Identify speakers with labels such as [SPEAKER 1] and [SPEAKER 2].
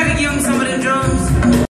[SPEAKER 1] Everybody give him some of the drums.